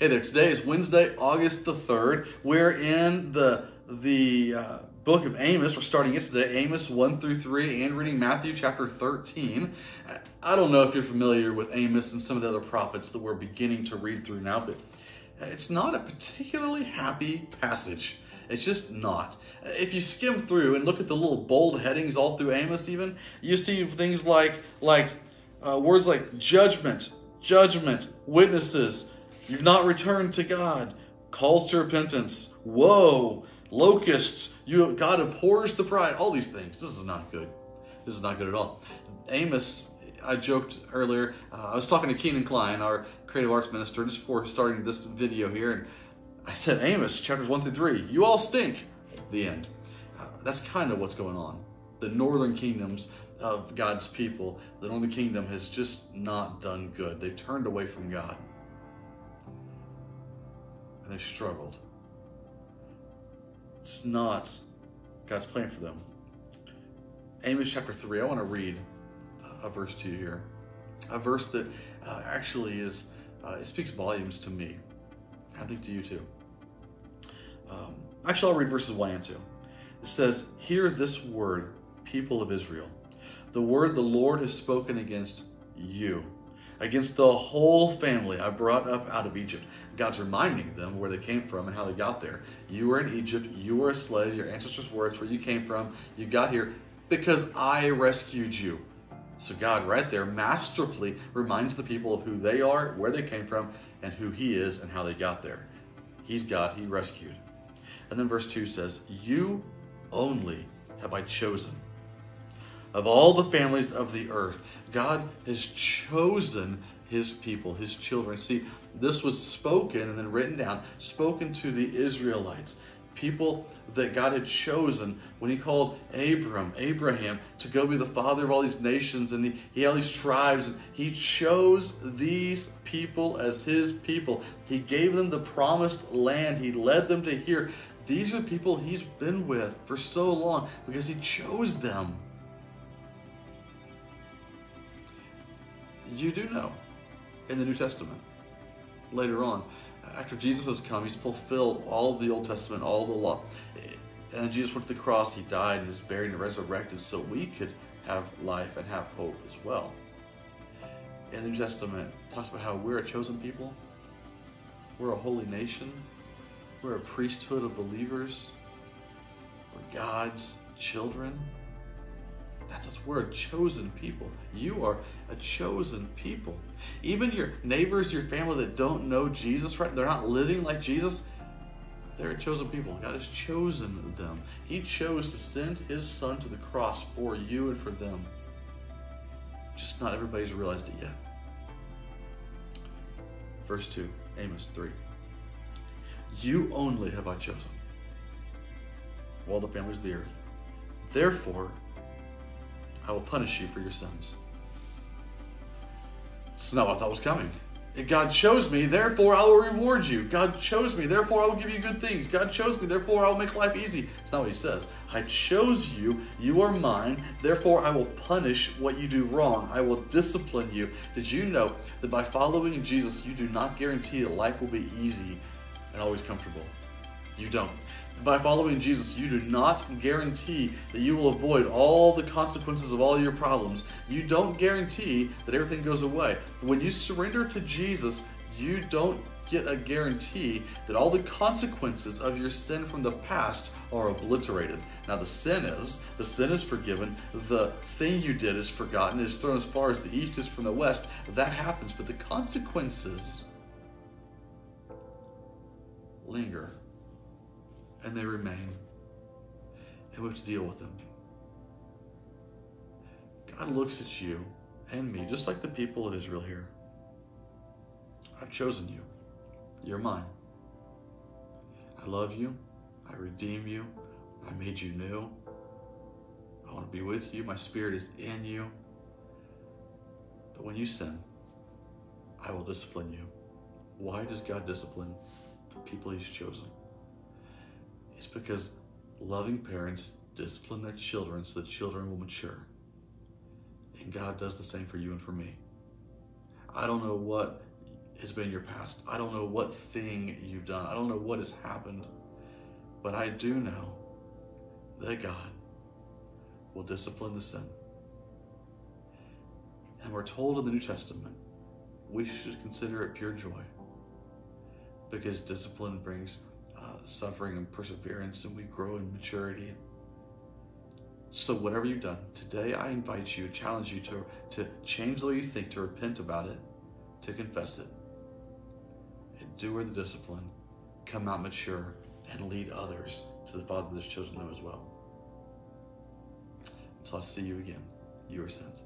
Hey there, today is Wednesday, August the 3rd. We're in the the uh, book of Amos. We're starting it today, Amos 1 through 3, and reading Matthew chapter 13. I don't know if you're familiar with Amos and some of the other prophets that we're beginning to read through now, but it's not a particularly happy passage. It's just not. If you skim through and look at the little bold headings all through Amos, even, you see things like, like uh, words like judgment, judgment, witnesses, You've not returned to God. Calls to repentance. Woe. Locusts. You God abhors the pride. All these things. This is not good. This is not good at all. Amos, I joked earlier. Uh, I was talking to Keenan Klein, our creative arts minister, just before starting this video here, and I said, Amos, chapters one through three. You all stink. The end. Uh, that's kind of what's going on. The northern kingdoms of God's people, the northern kingdom has just not done good. They've turned away from God and they struggled. It's not God's plan for them. Amos chapter 3, I want to read a verse to you here. A verse that uh, actually is, uh, it speaks volumes to me. I think to you too. Um, actually, I'll read verses 1 and 2. It says, Hear this word, people of Israel, the word the Lord has spoken against you against the whole family I brought up out of Egypt. God's reminding them where they came from and how they got there. You were in Egypt, you were a slave, your ancestors were, it's where you came from, you got here because I rescued you. So God right there masterfully reminds the people of who they are, where they came from, and who he is and how they got there. He's God, he rescued. And then verse 2 says, You only have I chosen of all the families of the earth. God has chosen his people, his children. See, this was spoken and then written down, spoken to the Israelites, people that God had chosen when he called Abram, Abraham, to go be the father of all these nations and he, he had all these tribes. And he chose these people as his people. He gave them the promised land. He led them to here. These are people he's been with for so long because he chose them. You do know in the New Testament, later on, after Jesus has come, he's fulfilled all of the Old Testament, all the law. And Jesus went to the cross, he died and was buried and resurrected so we could have life and have hope as well. In the New Testament, talks about how we're a chosen people, we're a holy nation, we're a priesthood of believers, we're God's children. That's us. We're a chosen people. You are a chosen people. Even your neighbors, your family that don't know Jesus, right? They're not living like Jesus. They're a chosen people. God has chosen them. He chose to send his son to the cross for you and for them. Just not everybody's realized it yet. Verse 2, Amos 3. You only have I chosen, all the families of the earth. Therefore, I will punish you for your sins. It's not what I thought was coming. God chose me, therefore I will reward you. God chose me, therefore I will give you good things. God chose me, therefore I will make life easy. It's not what he says. I chose you, you are mine, therefore I will punish what you do wrong. I will discipline you. Did you know that by following Jesus, you do not guarantee that life will be easy and always comfortable? You don't. By following Jesus, you do not guarantee that you will avoid all the consequences of all your problems. You don't guarantee that everything goes away. When you surrender to Jesus, you don't get a guarantee that all the consequences of your sin from the past are obliterated. Now, the sin is, the sin is forgiven, the thing you did is forgotten, it is thrown as far as the east is from the west. That happens, but the consequences linger and they remain. And we have to deal with them. God looks at you and me, just like the people of Israel here. I've chosen you. You're mine. I love you. I redeem you. I made you new. I want to be with you. My spirit is in you. But when you sin, I will discipline you. Why does God discipline the people he's chosen? It's because loving parents discipline their children so the children will mature. And God does the same for you and for me. I don't know what has been your past. I don't know what thing you've done. I don't know what has happened. But I do know that God will discipline the sin. And we're told in the New Testament we should consider it pure joy because discipline brings suffering and perseverance, and we grow in maturity. So, whatever you've done, today I invite you, challenge you to, to change the way you think, to repent about it, to confess it, endure the discipline, come out mature, and lead others to the Father that's chosen them as well. Until I see you again, you are sent.